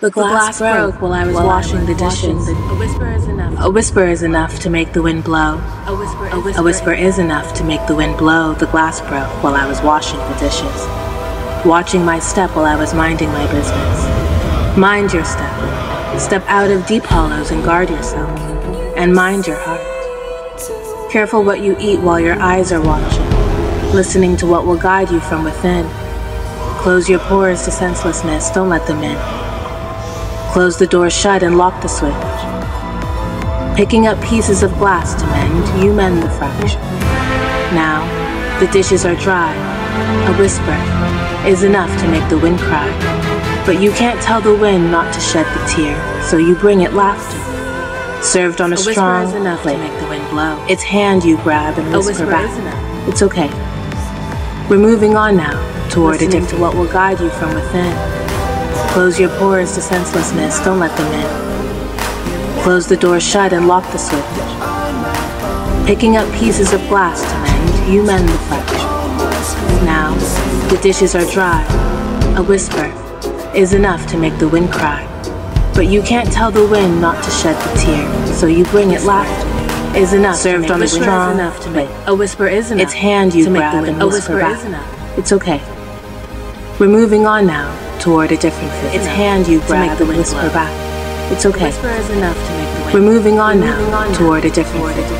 The glass, broke while I was washing the dishes. A whisper is enough. A whisper is enough to make the wind blow. A whisper. A whisper, a whisper is enough to make the wind blow. The glass broke while I was washing the dishes. Watching my step while I was minding my business. Mind your step. Step out of deep hollows and guard yourself. And mind your heart. Careful what you eat while your eyes are watching. Listening to what will guide you from within. Close your pores to senselessness. Don't let them in. Close the door shut and lock the switch. Picking up pieces of glass to mend, you mend the fraction. Now, the dishes are dry. A whisper is enough to make the wind cry. But you can't tell the wind not to shed the tear, so you bring it laughter. Served on a, A whisper strong is enough to make the wind blow. Its hand you grab and A whisper whisper back. It's okay. We're moving on now toward a Listening different to what will guide you from within. Close your pores to senselessness, don't let them in. Close the door shut and lock the switch. Picking up pieces of glass to mend, you mend the fraction. Now, the dishes are dry. A whisper is enough to make the wind cry. But you can't tell the wind not to shed the tear, so you bring it laughter. Is enough Served to on make a the strong enough to make. A whisper is enough. Its hand you to make grab the wind. and A whisper whisper back. is enough. It's okay. We're moving on now toward a different fit. Its hand you grab to make the and whisper blow. back. It's okay. whisper is enough to make the wind. We're moving on We're now moving on now toward a different fit.